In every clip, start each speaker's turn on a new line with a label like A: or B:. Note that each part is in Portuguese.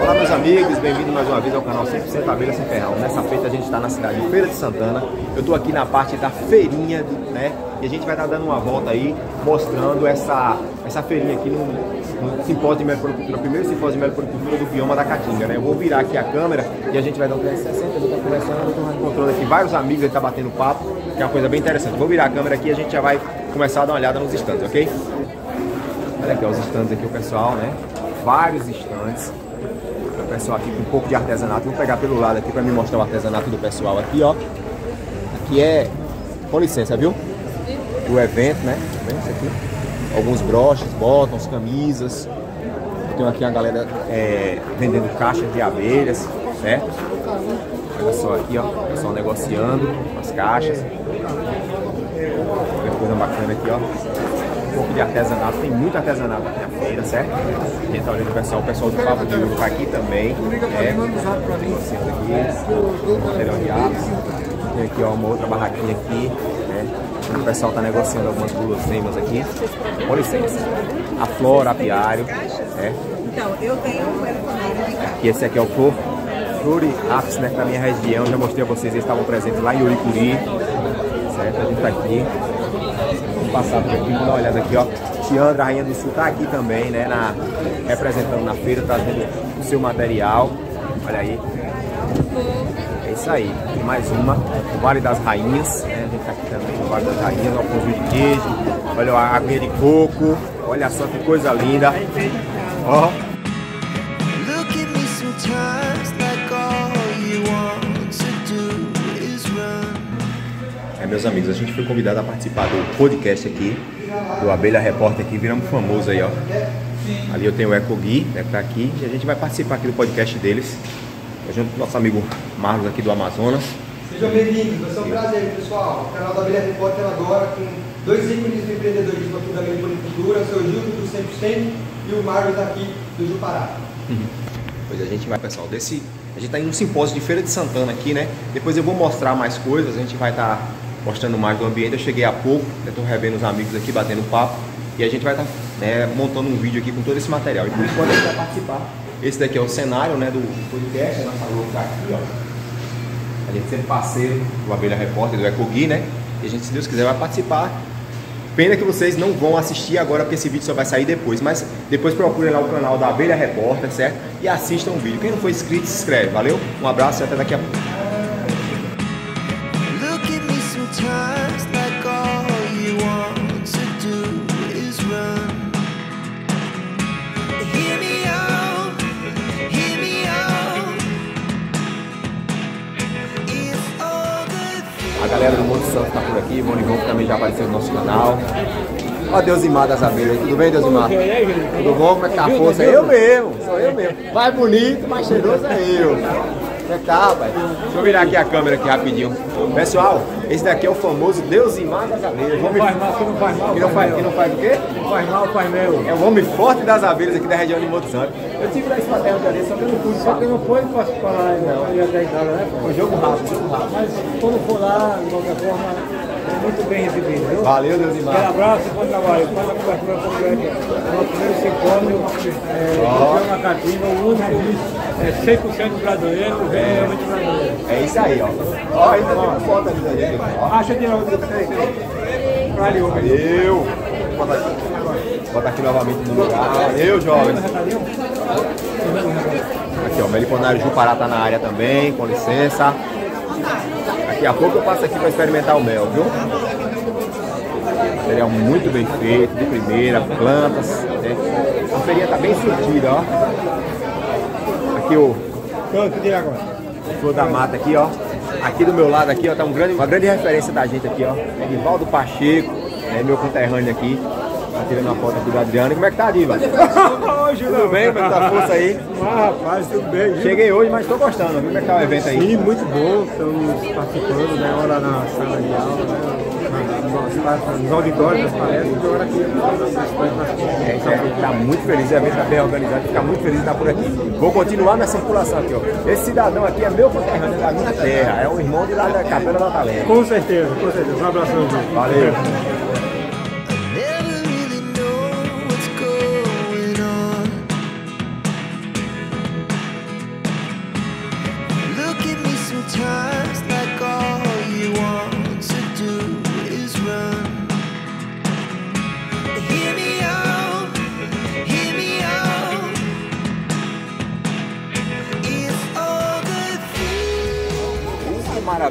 A: Olá meus amigos, bem-vindos mais uma vez ao canal 100% Abelha Sem Ferrão. Nessa feita a gente está na cidade de Feira de Santana. Eu estou aqui na parte da feirinha, né? E a gente vai estar tá dando uma volta aí, mostrando essa, essa feirinha aqui no, no simpósio de meliponicultura, primeiro simpósio de meliponicultura do bioma da Caatinga, né? Eu vou virar aqui a câmera e a gente vai dar um 360, eu vou estar conversando, eu estou encontrando aqui vários amigos, ele está batendo papo, que é uma coisa bem interessante. Vou virar a câmera aqui e a gente já vai começar a dar uma olhada nos estandes, ok? Olha aqui, ó, os estandes aqui, o pessoal, né? Vários estandes. Pessoal aqui com um pouco de artesanato. Vou pegar pelo lado aqui para me mostrar o artesanato do pessoal aqui, ó. Aqui é, com licença, viu? Do evento, né? Tá aqui? Alguns broches, botões, camisas. Tem aqui a galera é, vendendo caixas de abelhas, certo? Olha só aqui, ó. O pessoal negociando as caixas. Tem coisa bacana aqui, ó pouco de artesanato, tem muito artesanato aqui na feira, certo? A gente tá olhando o pessoal, do Papo de Ouro tá aqui também, é, negociando aqui, material de aço. Tem aqui ó, uma outra barraquinha aqui, né? O pessoal tá negociando algumas guloseimas aqui. Com licença. A flora, apiário, né? Então, eu tenho um Aqui, esse aqui é o flor, Flori Apis, né? Da minha região, já mostrei a vocês, eles estavam presentes lá em Uricuri, certo? A gente tá aqui passar por aqui, dar uma olhada aqui, ó. Tiandra, Rainha do Sul, tá aqui também, né? Na, representando na feira, trazendo o seu material. Olha aí. É isso aí. Mais uma, o Vale das Rainhas. Né? A gente tá aqui também no Vale das Rainhas, ó, pãozinho de queijo. Olha a aguinha de coco. Olha só que coisa linda. Ó. meus amigos, a gente foi convidado a participar do podcast aqui, do Abelha Repórter aqui, viramos famoso aí, ó. Ali eu tenho o Eco Gui, né, que tá aqui, e a gente vai participar aqui do podcast deles, junto com o nosso amigo Marlos aqui do Amazonas.
B: Sejam bem-vindos, vai ser um prazer, pessoal. O canal da Abelha Repórter agora com dois ícones do empreendedorismo aqui da Meliponicultura, o seu Gildo do 100% e o Marlos aqui do Jupará.
A: Uhum. Pois a gente vai, pessoal, desse... A gente está em um simpósio de Feira de Santana aqui, né? Depois eu vou mostrar mais coisas, a gente vai estar tá mostrando mais do ambiente. Eu cheguei há pouco, estou revendo os amigos aqui, batendo papo. E a gente vai estar tá, né, montando um vídeo aqui com todo esse material. E por enquanto a gente vai participar. Esse daqui é o cenário né, do podcast, a nossa logo está aqui, ó. A gente sempre parceiro do Abelha Repórter, do Ecogui, né? E a gente, se Deus quiser, vai participar. Pena que vocês não vão assistir agora, porque esse vídeo só vai sair depois. Mas depois procurem lá o canal da Abelha Repórter, certo? E assistam o vídeo. Quem não for inscrito, se inscreve. Valeu? Um abraço e até daqui a pouco. A galera do Monte Santo está por aqui, Ivone que também já apareceu no nosso canal. Ó Deusimar das abelhas, tudo bem Deusimar? Tudo bom? Como é que tá a força? Eu mesmo, sou eu mesmo. Mais bonito, mais cheiroso é eu. É que tá, rapaz? Deixa eu virar aqui a câmera aqui rapidinho. Pessoal, esse daqui é o famoso Deusimar das abelhas.
C: Não faz mal, que não faz mal.
A: Que não faz, que não faz o quê?
C: Não faz mal, faz mel.
A: É o homem forte das abelhas aqui da região de Monte Santo. Eu tive lá esse terra dele, só que eu não pude.
C: Só que não foi, posso falar ainda. Não. Né?
A: Foi jogo rápido, jogo rápido.
C: Mas quando for lá, de qualquer forma muito bem recebido, viu?
A: Valeu, Deus Aquele
C: abraço e bom trabalho. Faz a cobertura completa. É o primeiro simpósio é, oh. na Catina, o único é 100% brasileiro, realmente brasileiro.
A: É isso aí, ó. Ó, ainda tem uma foto ali da gente.
C: Acha de novo. Valeu.
A: Valeu. Bota aqui. Bota aqui novamente no lugar. Valeu, jovens. Aqui, ó, o Meliponário Jupará tá na área também, com licença. Daqui a pouco eu passo aqui para experimentar o mel, viu? Material muito bem feito, de primeira, plantas. Né? A feirinha tá bem surtida, ó. Aqui o. Flor da mata aqui, ó. Aqui do meu lado aqui, ó, tá um grande, uma grande referência da gente aqui, ó. Edivaldo Pacheco, é meu conterrâneo aqui. Tá tirando uma foto aqui do Adriano. Como é que tá, Diva?
C: Hoje
A: Tudo bem? Como é tá força aí?
C: Ah, rapaz, tudo bem. Viu?
A: Cheguei hoje, mas tô gostando. Viu? Como é que tá o evento aí?
C: Sim, muito bom. Estamos participando, né? Hora na sala de aula, né? nos auditórios das palestras, e agora aqui
A: é, está muito feliz, o evento está bem organizado, fica muito feliz de estar por aqui. Vou continuar na circulação aqui, ó. Esse cidadão aqui é meu conterrâneo é da minha terra, é um irmão de lá da Capela da.
C: Com certeza, com certeza. Um abração.
A: Valeu.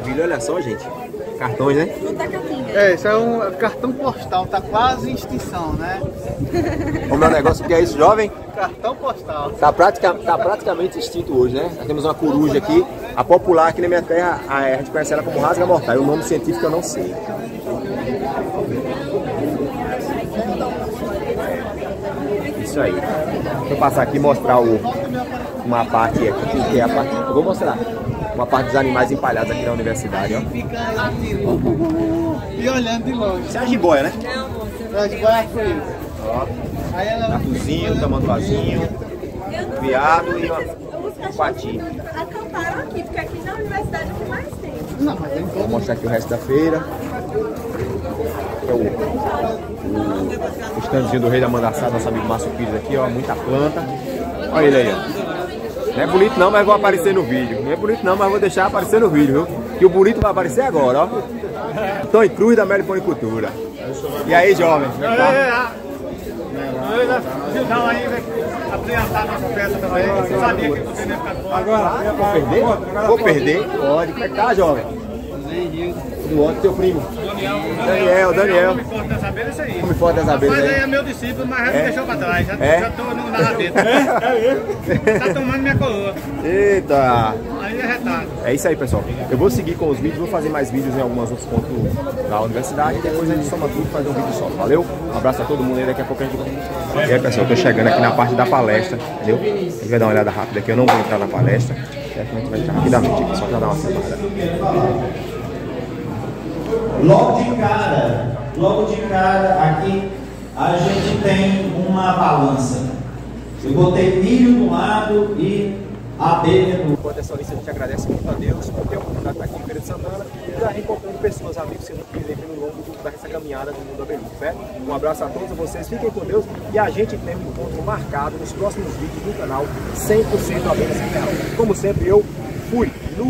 A: Maravilha, olha só, gente. Cartões, né?
D: É, isso é um cartão postal, tá quase em extinção, né?
A: Como é o negócio que é isso, jovem?
D: Cartão postal.
A: Tá, pratica, tá praticamente extinto hoje, né? Nós temos uma coruja aqui, a popular aqui na minha terra, a gente conhece ela como rasga mortal, e o nome científico eu não sei. Isso aí. Deixa eu passar aqui e mostrar o, uma parte aqui, que é a parte. Eu vou mostrar. Uma parte dos animais empalhados aqui na universidade, ó.
D: Fica lá e olhando de longe.
A: Isso é a jiboia, né?
D: Não, de boia frio.
A: Ó,
D: Aí ela
A: tatuzinho, tamanduazinho, viado e uma, um patinho.
E: Acamparam aqui, porque aqui na universidade é o que mais tem.
D: Não, mas tem
A: Vou mostrar aqui o resto da feira. É o, o, o standzinho do Rei da Mandaçada, nosso amigo Márcio Pires aqui, ó. Muita planta. Olha ele aí, ó. Não é bonito não, mas vou aparecer no vídeo. Não é bonito não, mas vou deixar aparecer no vídeo, viu? Que o bonito vai aparecer agora, ó. Tony Cruz da Meliponicultura. E aí, jovem? Como é que tá?
C: Gildão aí, apresentar nossa peça também. Você sabia que você não ia ficar. Agora,
A: Vou perder? Vou perder? Pode. Como é que tá, jovem? Do outro, teu primo. Daniel, Daniel.
C: Me importa dessa vez, é isso aí.
A: Come forte das abelhas,
C: Mas aí
A: né?
C: é meu discípulo, mas já
A: É?
C: me deixou pra trás. Já,
A: É?
C: já tô no, na rabeta. Tá tomando minha coroa.
A: Eita!
C: Aí é retardo.
A: É isso aí, pessoal. Eu vou seguir com os vídeos, vou fazer mais vídeos em alguns outros pontos da universidade e depois a gente soma tudo e faz um vídeo só. Valeu? Um abraço a todo mundo aí, daqui a pouco a gente E aí, pessoal, eu tô chegando aqui na parte da palestra, entendeu? A gente vai dar uma olhada rápida aqui, eu não vou entrar na palestra, certo? A gente vai entrar rapidamente aqui, só pra dar uma separada.
F: Logo de cara, logo de cara, aqui a gente tem uma balança. Eu botei milho do lado e abelha do
A: Enquanto essa lista, a gente agradece muito a Deus por ter a oportunidade de estar aqui em Feira de Santana e estar reencontrando pessoas, amigos, que pelo longo dessa caminhada do mundo abelhudo, certo? Um abraço a todos vocês, fiquem com Deus e a gente tem um encontro marcado nos próximos vídeos do canal 100% Abelha Ferrão. Como sempre, eu fui no